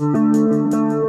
Música